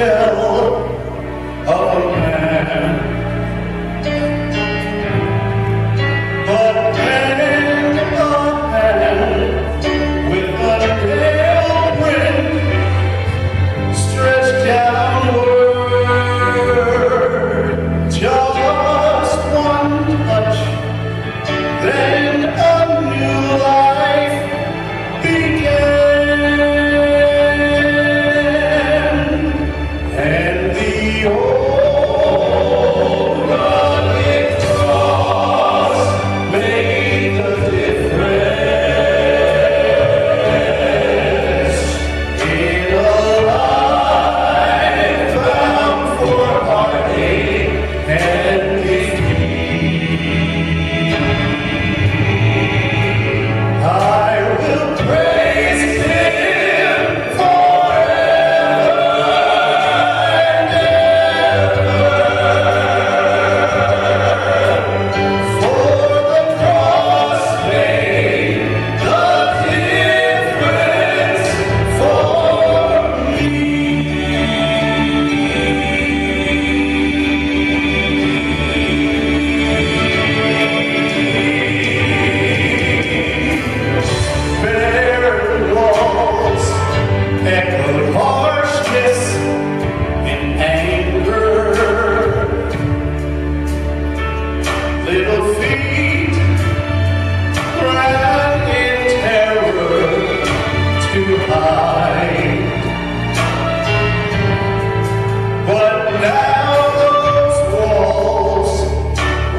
tell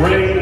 ring.